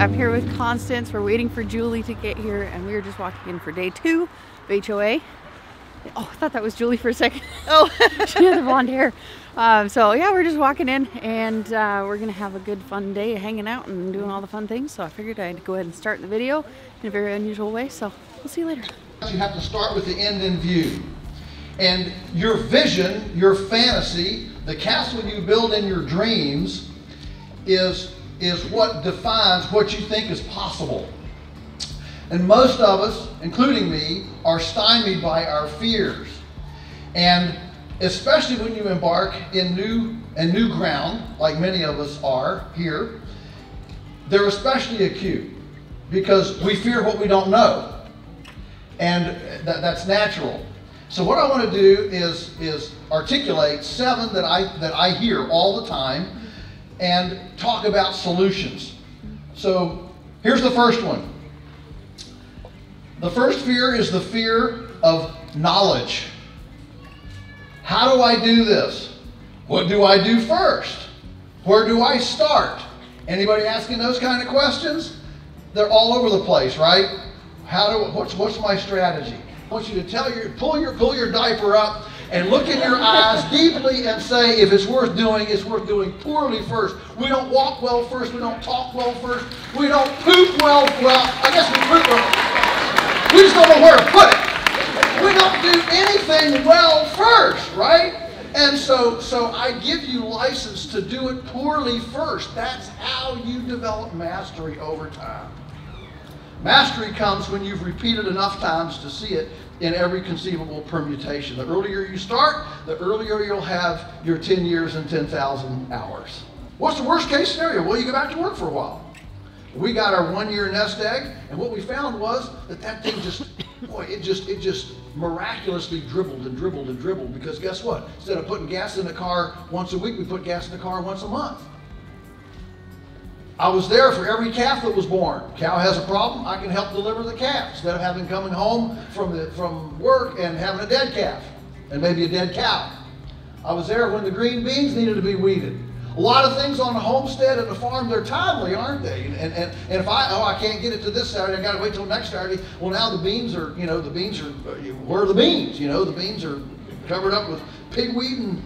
I'm here with Constance. We're waiting for Julie to get here, and we are just walking in for day two of HOA. Oh, I thought that was Julie for a second. Oh, she had the blonde hair. Um, so yeah, we're just walking in, and uh, we're gonna have a good, fun day hanging out and doing all the fun things. So I figured I'd go ahead and start the video in a very unusual way. So we'll see you later. You have to start with the end in view. And your vision, your fantasy, the castle you build in your dreams is, is what defines what you think is possible. And most of us, including me, are stymied by our fears. And especially when you embark in new and new ground, like many of us are here, they're especially acute because we fear what we don't know. And that, that's natural. So what I want to do is, is articulate seven that I, that I hear all the time and talk about solutions. So here's the first one. The first fear is the fear of knowledge. How do I do this? What do I do first? Where do I start? Anybody asking those kind of questions? They're all over the place, right? How do what's what's my strategy? I want you to tell your pull your pull your diaper up and look in your eyes deeply and say if it's worth doing, it's worth doing poorly first. We don't walk well first, we don't talk well first, we don't poop well well. I guess we poop well. We just don't know where to put it. We don't do anything well first, right? And so, so I give you license to do it poorly first. That's how you develop mastery over time. Mastery comes when you've repeated enough times to see it in every conceivable permutation. The earlier you start, the earlier you'll have your 10 years and 10,000 hours. What's the worst case scenario? Well, you go back to work for a while. We got our one year nest egg, and what we found was that that thing just, boy, it just, it just miraculously dribbled and dribbled and dribbled because guess what? Instead of putting gas in the car once a week, we put gas in the car once a month. I was there for every calf that was born. Cow has a problem, I can help deliver the calf instead of having coming home from the from work and having a dead calf and maybe a dead cow. I was there when the green beans needed to be weeded. A lot of things on the homestead and the farm, they're timely, aren't they? And, and, and if I, oh, I can't get it to this Saturday, I got to wait till next Saturday. Well, now the beans are, you know, the beans are, where are the beans? You know, the beans are covered up with pigweed and,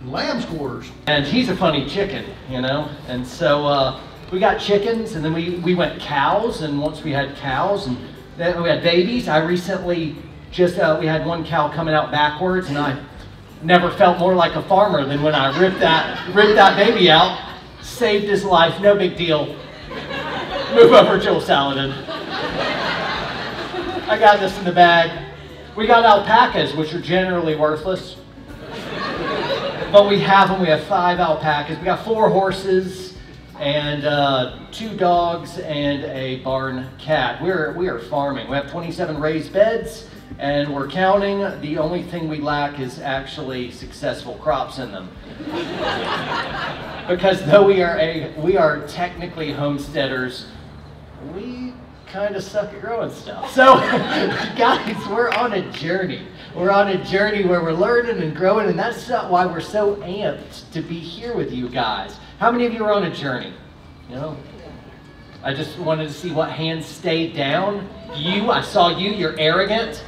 and lamb's quarters. And he's a funny chicken, you know? And so, uh, we got chickens and then we, we went cows and once we had cows and then we had babies. I recently just, uh, we had one cow coming out backwards and I never felt more like a farmer than when I ripped that, ripped that baby out, saved his life, no big deal. Move over, Joel Salatin. I got this in the bag. We got alpacas, which are generally worthless. But we have them. We have five alpacas. We got four horses and uh, two dogs and a barn cat. We're, we are farming. We have 27 raised beds and we're counting. The only thing we lack is actually successful crops in them. because though we are, a, we are technically homesteaders, we kind of suck at growing stuff. So guys, we're on a journey. We're on a journey where we're learning and growing and that's why we're so amped to be here with you guys. How many of you are on a journey? You know? I just wanted to see what hands stayed down. You, I saw you, you're arrogant.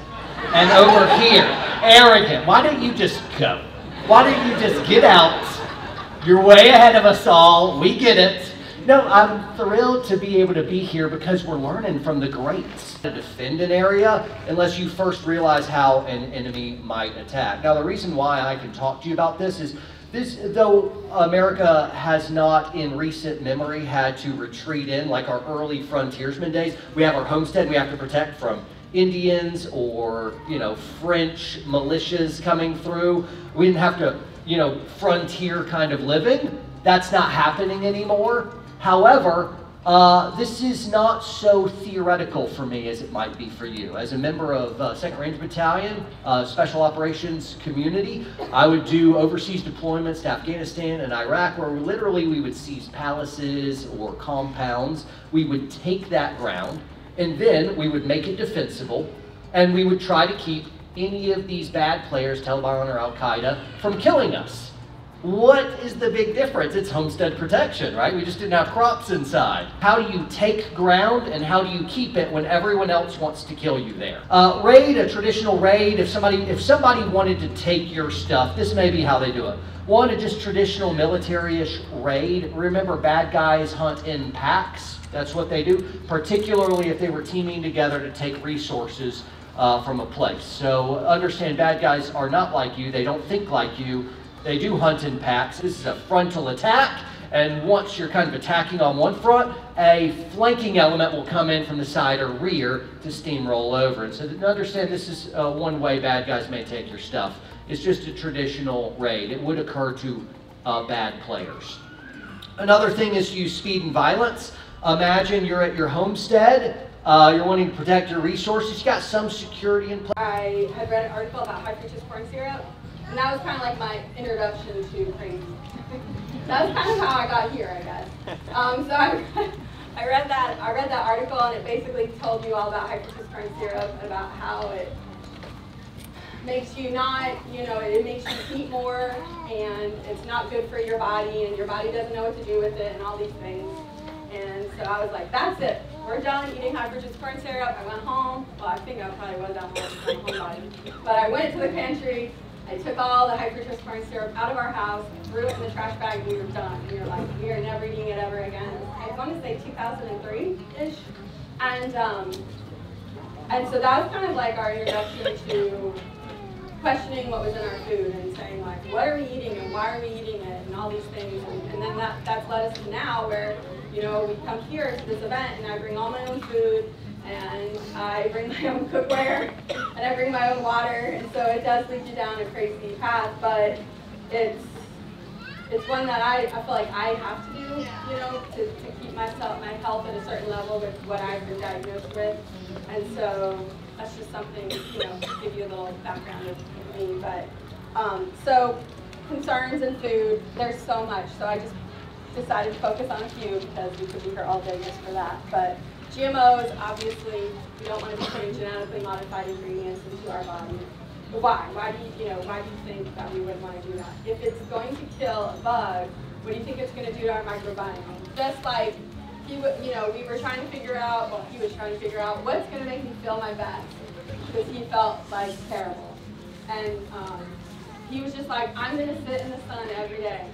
And over here, arrogant. Why don't you just go? Why don't you just get out? You're way ahead of us all. We get it. No, I'm thrilled to be able to be here because we're learning from the greats. To defend an area unless you first realize how an enemy might attack. Now, the reason why I can talk to you about this is this, though America has not in recent memory had to retreat in like our early frontiersman days, we have our homestead we have to protect from Indians or, you know, French militias coming through. We didn't have to, you know, frontier kind of living. That's not happening anymore. However, uh, this is not so theoretical for me as it might be for you. As a member of uh, 2nd Ranger Battalion, uh, Special Operations Community, I would do overseas deployments to Afghanistan and Iraq where we, literally we would seize palaces or compounds. We would take that ground and then we would make it defensible and we would try to keep any of these bad players, Taliban or Al-Qaeda, from killing us. What is the big difference? It's homestead protection, right? We just didn't have crops inside. How do you take ground and how do you keep it when everyone else wants to kill you there? Uh, raid, a traditional raid, if somebody if somebody wanted to take your stuff, this may be how they do it. One, a just traditional military-ish raid. Remember, bad guys hunt in packs. That's what they do, particularly if they were teaming together to take resources uh, from a place. So understand bad guys are not like you. They don't think like you. They do hunt in packs. This is a frontal attack. And once you're kind of attacking on one front, a flanking element will come in from the side or rear to steamroll over. And so understand this is uh, one way bad guys may take your stuff. It's just a traditional raid. It would occur to uh, bad players. Another thing is to use speed and violence. Imagine you're at your homestead uh, you're wanting to protect your resources. You got some security in place. I had read an article about high fructose corn syrup, and that was kind of like my introduction to crazy. that was kind of how I got here, I guess. Um, so I read, I read that I read that article, and it basically told you all about corn syrup, about how it makes you not, you know, it makes you eat more, and it's not good for your body, and your body doesn't know what to do with it, and all these things. And so I was like, that's it. We're done eating fructose corn syrup. I went home. Well, I think I probably was home, home But I went to the pantry. I took all the corn syrup out of our house, threw it in the trash bag, and we were done. We were like, we are never eating it ever again. I want to say 2003-ish. And, um, and so that was kind of like our introduction to questioning what was in our food and saying like, what are we eating and why are we eating it and all these things. And, and then that, that's led us to now where you know, we come here to this event and I bring all my own food and I bring my own cookware and I bring my own water and so it does lead you down a crazy path, but it's it's one that I, I feel like I have to do, you know, to, to keep myself, my health at a certain level with what I've been diagnosed with. And so that's just something, you know, to give you a little background of me. But um, so concerns in food, there's so much. So I just decided to focus on a few because we could be here all day just for that. But GMOs, obviously, we don't want to be putting genetically modified ingredients into our body. But why? Why do you, you know, why do you think that we would want to do that? If it's going to kill a bug, what do you think it's going to do to our microbiome? Just like he, you know, we were trying to figure out, well, he was trying to figure out what's going to make me feel my best because he felt like terrible. And um, he was just like, I'm going to sit in the sun every day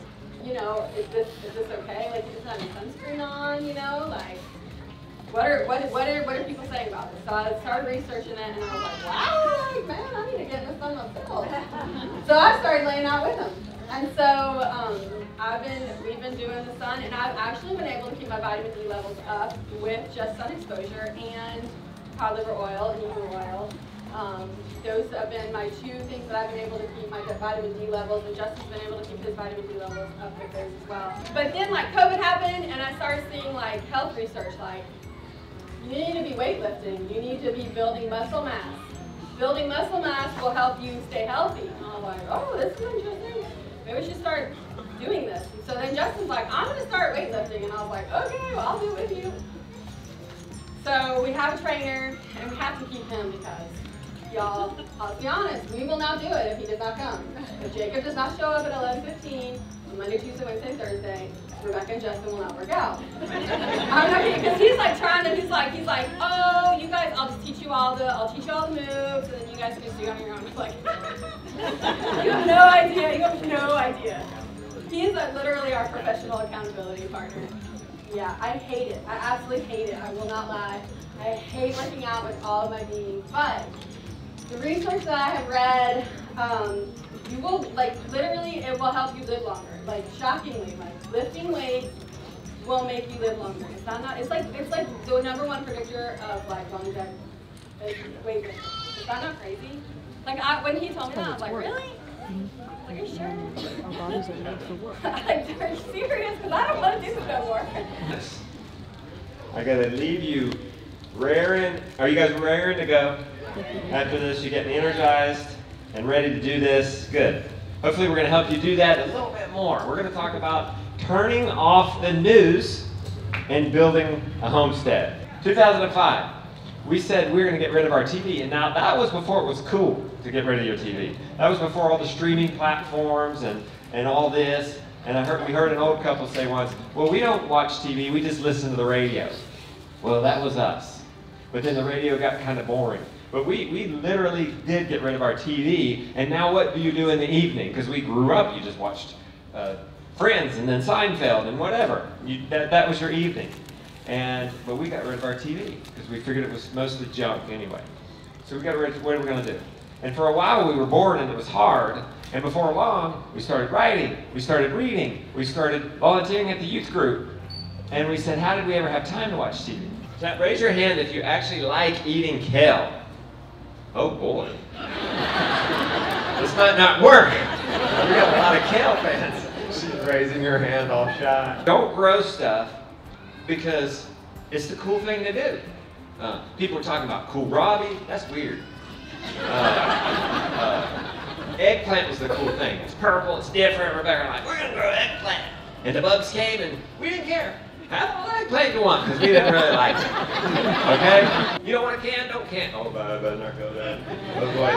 you know, is this is this okay? Like, is not a sunscreen on? You know, like, what are what what are what are people saying about this? So I started researching it, and I was like, wow, man, I need to get the sun myself. so I started laying out with them, and so um, I've been we've been doing the sun, and I've actually been able to keep my vitamin D levels up with just sun exposure and cod liver oil and neem oil. Um, those have been my two things that I've been able to keep my vitamin D levels, and Justin's been able to keep his vitamin D levels up with those as well. But then like COVID happened, and I started seeing like health research like, you need to be weightlifting, you need to be building muscle mass. Building muscle mass will help you stay healthy. And I was like, oh, this is interesting. Maybe we should start doing this. And so then Justin's like, I'm gonna start weightlifting, and I was like, okay, well, I'll do it with you. So we have a trainer, and we have to keep him because y'all, I'll be honest, we will not do it if he does not come. If Jacob does not show up at 11.15 on Monday, Tuesday, Wednesday, Thursday, Rebecca and Justin will not work out. I'm not kidding, because he's like trying to, he's like, he's like, oh, you guys, I'll just teach you all the, I'll teach you all the moves, and then you guys can just do it on your own. I'm like, you have no idea, you have no idea. He is literally our professional accountability partner. Yeah, I hate it. I absolutely hate it. I will not lie. I hate working out with all of my being, but the research that I have read, um, you will, like, literally, it will help you live longer. Like, shockingly, like, lifting weights will make you live longer. It's not, not it's like, it's like the number one predictor of, like, longevity. Weight Is that not crazy? Like, I, when he told me that, I was like, really? Mm-hmm. Are you sure? Our bodies are made for work. like, are you serious? Because I don't want to do this no more. I gotta leave you raring. Are you guys raring to go? After this, you're getting energized and ready to do this. Good. Hopefully, we're going to help you do that a little bit more. We're going to talk about turning off the news and building a homestead. 2005, we said we were going to get rid of our TV, and now that was before it was cool to get rid of your TV. That was before all the streaming platforms and and all this. And I heard we heard an old couple say once, "Well, we don't watch TV. We just listen to the radio." Well, that was us. But then the radio got kind of boring. But we, we literally did get rid of our TV, and now what do you do in the evening? Because we grew up, you just watched uh, Friends and then Seinfeld and whatever. You, that, that was your evening. And but we got rid of our TV because we figured it was mostly junk anyway. So we got rid of what are we going to do? And for a while we were bored and it was hard. And before long, we started writing, we started reading, we started volunteering at the youth group. And we said, how did we ever have time to watch TV? So raise your hand if you actually like eating kale. Oh boy. this might not work. We got a lot of kale fans. Raising her hand all shy. Don't grow stuff because it's the cool thing to do. Uh, people are talking about cool kohlrabi. That's weird. Uh, uh, eggplant was the cool thing. It's purple, it's different. Rebecca like, we're gonna grow eggplant. And the bugs came and we didn't care. Have all the eggplant you want because we didn't really like it. Okay? You don't want a can? Don't can. Oh, but I better not go there. Oh boy.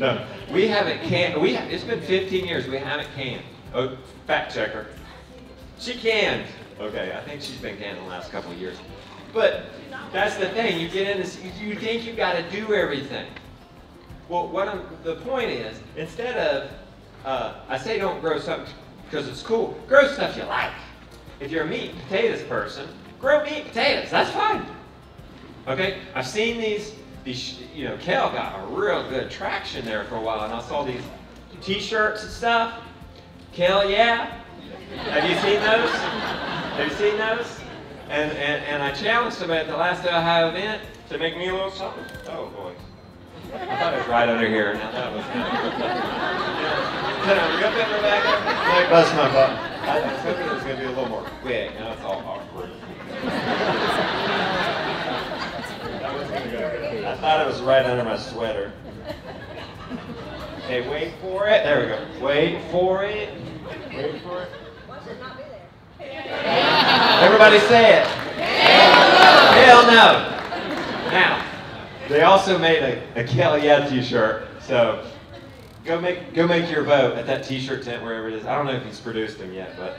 No. We haven't canned. We it's been 15 years. We haven't canned. Oh, fact checker. She canned. Okay, I think she's been canned the last couple of years. But that's the thing. You get in this. You think you got to do everything. Well, what I'm, the point is, instead of, uh, I say don't grow something because it's cool. Grow stuff you like. If you're a meat and potatoes person, grow meat and potatoes. That's fine. Okay? I've seen these, these, you know, kale got a real good traction there for a while, and I saw these t-shirts and stuff. Kale, yeah. Have you seen those? Have you seen those? And, and, and I challenged them at the last Ohio event to make me a little something. Oh, boy. I thought it was right under here. Now that was Can I rip it, Rebecca? Like, bust my butt. I was hoping it was going to be a little more quick. Now it's all awkward. that was going to go. I thought it was right under my sweater. Okay, wait for it. There we go. Wait for it. Wait for it. Everybody say it. Hell no. Now, they also made a, a Kel Yeah t-shirt, so go make go make your vote at that t-shirt tent wherever it is. I don't know if he's produced them yet, but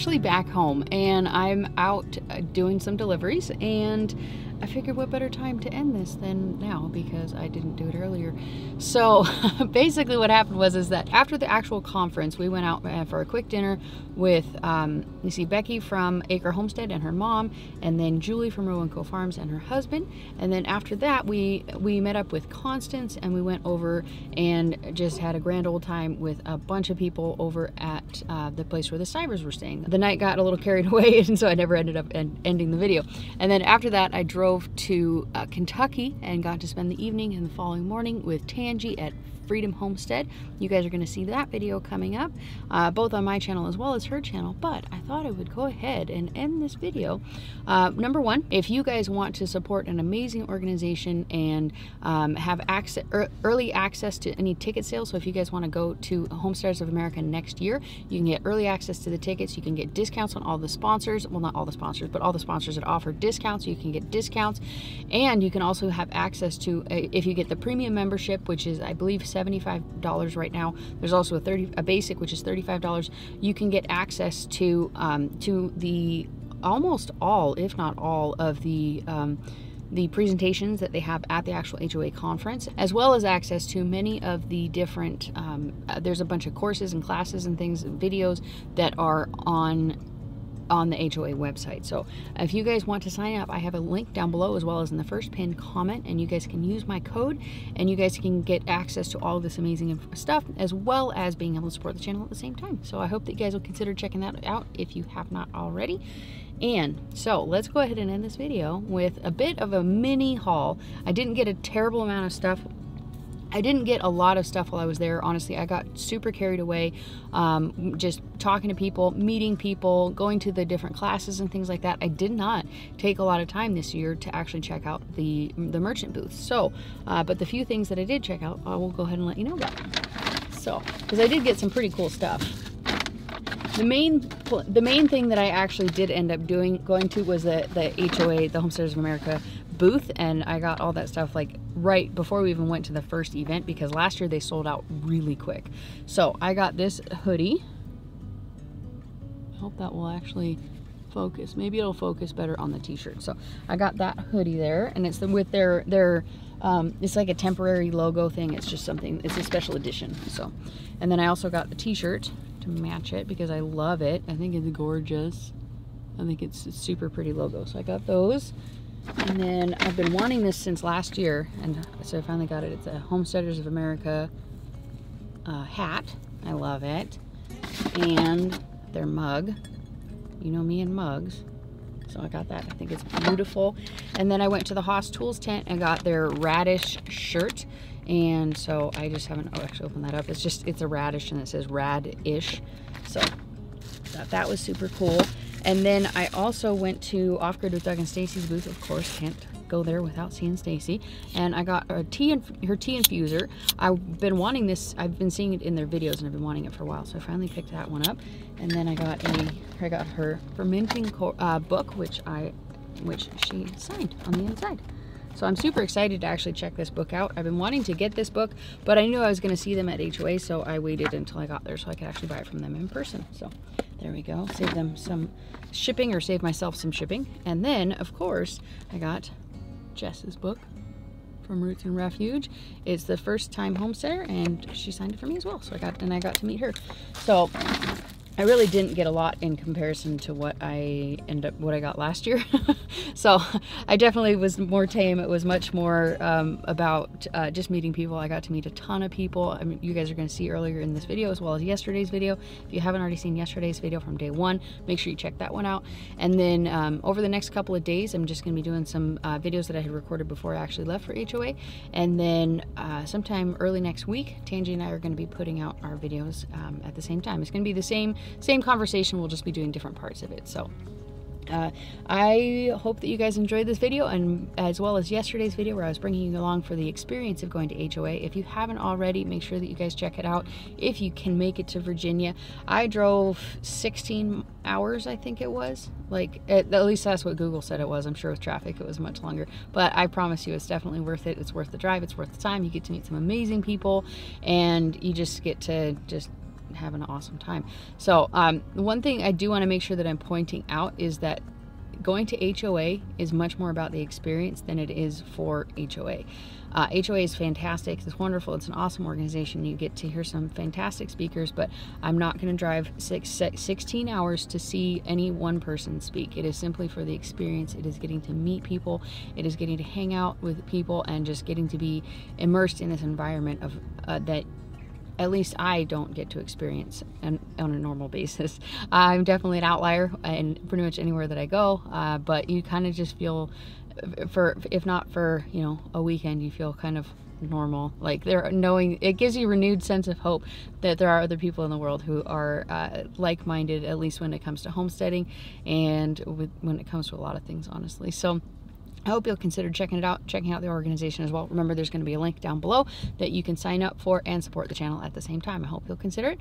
actually back home and I'm out uh, doing some deliveries and I figured what better time to end this than now because I didn't do it earlier. So basically what happened was is that after the actual conference, we went out uh, for a quick dinner with, um, you see Becky from Acre Homestead and her mom, and then Julie from Row Co Farms and her husband. And then after that, we, we met up with Constance and we went over and just had a grand old time with a bunch of people over at uh, the place where the Stivers were staying. The night got a little carried away and so I never ended up ending the video. And then after that, I drove drove to uh, Kentucky and got to spend the evening and the following morning with Tangi at Freedom Homestead. You guys are going to see that video coming up, uh, both on my channel as well as her channel. But I thought I would go ahead and end this video. Uh, number one, if you guys want to support an amazing organization and um, have access, er, early access to any ticket sales, so if you guys want to go to Homesteaders of America next year, you can get early access to the tickets. You can get discounts on all the sponsors. Well, not all the sponsors, but all the sponsors that offer discounts. You can get discounts, and you can also have access to if you get the premium membership, which is I believe. $75 right now. There's also a 30 a basic which is $35. You can get access to um, to the almost all, if not all, of the um, the presentations that they have at the actual HOA conference, as well as access to many of the different, um, uh, there's a bunch of courses and classes and things, and videos that are on on the HOA website. So if you guys want to sign up, I have a link down below as well as in the first pinned comment and you guys can use my code and you guys can get access to all this amazing stuff as well as being able to support the channel at the same time. So I hope that you guys will consider checking that out if you have not already. And so let's go ahead and end this video with a bit of a mini haul. I didn't get a terrible amount of stuff I didn't get a lot of stuff while I was there. Honestly, I got super carried away um, just talking to people, meeting people, going to the different classes and things like that. I did not take a lot of time this year to actually check out the, the merchant booth. So, uh, but the few things that I did check out, I will go ahead and let you know about. So, because I did get some pretty cool stuff. the main the main thing that I actually did end up doing going to was the the HOA, the Homesteaders of America booth, and I got all that stuff like right before we even went to the first event because last year they sold out really quick. So I got this hoodie. I hope that will actually focus. Maybe it'll focus better on the t-shirt. So I got that hoodie there, and it's the, with their their um, it's like a temporary logo thing. It's just something. It's a special edition. So, and then I also got the t-shirt to match it because I love it. I think it's gorgeous. I think it's a super pretty logo. So I got those. And then I've been wanting this since last year, and so I finally got it. It's a Homesteaders of America uh, hat. I love it. And their mug. You know me and mugs. So I got that. I think it's beautiful. And then I went to the Hoss Tools tent and got their radish shirt. And so I just haven't oh, actually opened that up. It's just, it's a radish and it says rad-ish. So that was super cool. And then I also went to Off Grid with Doug and Stacy's booth. Of course, can't go there without seeing Stacy. And I got a tea her tea infuser. I've been wanting this. I've been seeing it in their videos, and I've been wanting it for a while. So I finally picked that one up. And then I got a I got her fermenting uh, book, which I which she signed on the inside. So I'm super excited to actually check this book out. I've been wanting to get this book, but I knew I was going to see them at HOA, so I waited until I got there so I could actually buy it from them in person. So there we go. Save them some shipping or save myself some shipping. And then, of course, I got Jess's book from Roots and Refuge. It's the first time homesteader and she signed it for me as well. So I got and I got to meet her. So I really didn't get a lot in comparison to what I end up what I got last year. so I definitely was more tame. It was much more um, about uh, just meeting people. I got to meet a ton of people. I mean, you guys are going to see earlier in this video as well as yesterday's video. If you haven't already seen yesterday's video from day one, make sure you check that one out. And then um, over the next couple of days, I'm just going to be doing some uh, videos that I had recorded before I actually left for HOA. And then uh, sometime early next week, Tangi and I are going to be putting out our videos um, at the same time. It's going to be the same same conversation, we'll just be doing different parts of it. So uh, I hope that you guys enjoyed this video and as well as yesterday's video where I was bringing you along for the experience of going to HOA. If you haven't already, make sure that you guys check it out if you can make it to Virginia. I drove 16 hours, I think it was. Like, at, at least that's what Google said it was. I'm sure with traffic it was much longer. But I promise you it's definitely worth it. It's worth the drive. It's worth the time. You get to meet some amazing people and you just get to just have an awesome time. So um, one thing I do want to make sure that I'm pointing out is that going to HOA is much more about the experience than it is for HOA. Uh, HOA is fantastic. It's wonderful. It's an awesome organization. You get to hear some fantastic speakers, but I'm not going to drive six, 16 hours to see any one person speak. It is simply for the experience. It is getting to meet people. It is getting to hang out with people and just getting to be immersed in this environment of uh, that at least I don't get to experience an, on a normal basis. I'm definitely an outlier and pretty much anywhere that I go, uh, but you kind of just feel, for if not for you know a weekend, you feel kind of normal. Like they're knowing it gives you renewed sense of hope that there are other people in the world who are uh, like-minded, at least when it comes to homesteading and with, when it comes to a lot of things, honestly. So. I hope you'll consider checking it out, checking out the organization as well. Remember, there's going to be a link down below that you can sign up for and support the channel at the same time. I hope you'll consider it.